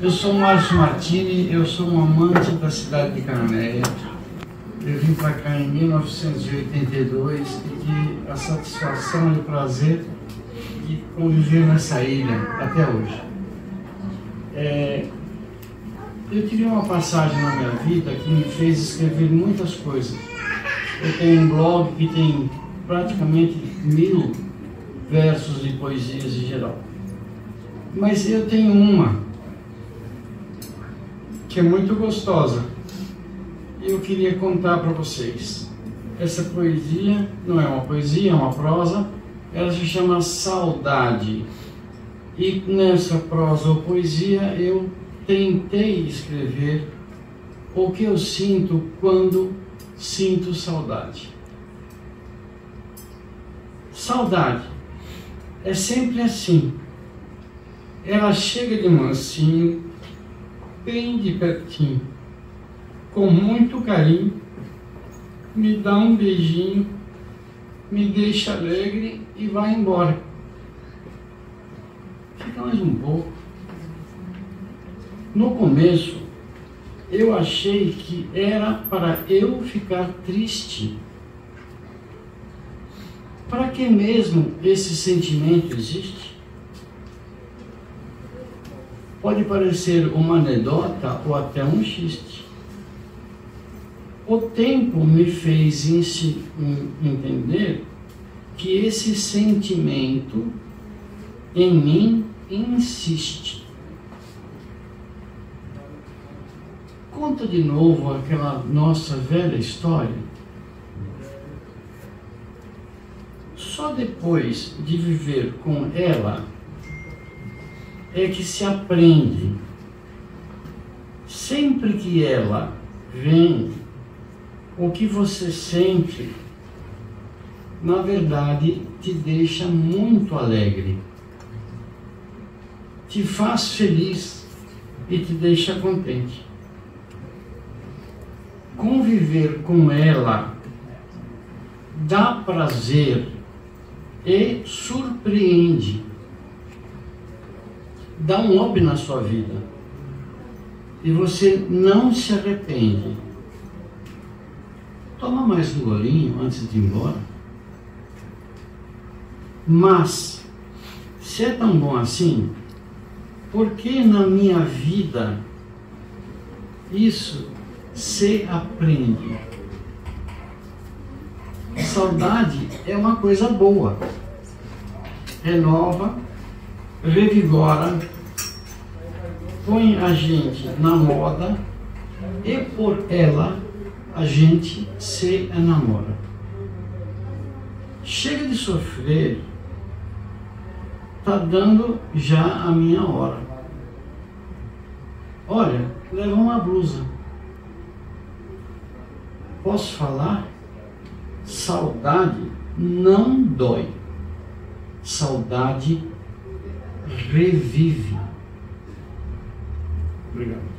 Eu sou Márcio Martini, eu sou um amante da cidade de Cananéia. Eu vim para cá em 1982 e tive a satisfação e o prazer de conviver nessa ilha até hoje. É, eu tive uma passagem na minha vida que me fez escrever muitas coisas. Eu tenho um blog que tem praticamente mil versos de poesias em geral. Mas eu tenho uma que é muito gostosa e eu queria contar para vocês. Essa poesia não é uma poesia, é uma prosa, ela se chama Saudade. E nessa prosa ou poesia eu tentei escrever o que eu sinto quando sinto saudade. Saudade é sempre assim. Ela chega de mansinho, bem de pertinho, com muito carinho, me dá um beijinho, me deixa alegre e vai embora. Fica mais um pouco. No começo, eu achei que era para eu ficar triste para que mesmo esse sentimento existe? Pode parecer uma anedota ou até um xiste. O tempo me fez entender que esse sentimento em mim insiste. Conta de novo aquela nossa velha história Só depois de viver com ela é que se aprende. Sempre que ela vem, o que você sente, na verdade, te deixa muito alegre, te faz feliz e te deixa contente. Conviver com ela dá prazer e surpreende. Dá um up na sua vida. E você não se arrepende. Toma mais um golinho antes de ir embora. Mas, se é tão bom assim, por que na minha vida isso se aprende? Saudade é uma coisa boa, renova, revigora, põe a gente na moda e por ela a gente se enamora. Chega de sofrer, tá dando já a minha hora. Olha, leva uma blusa. Posso falar? Saudade não dói. Saudade revive. Obrigado.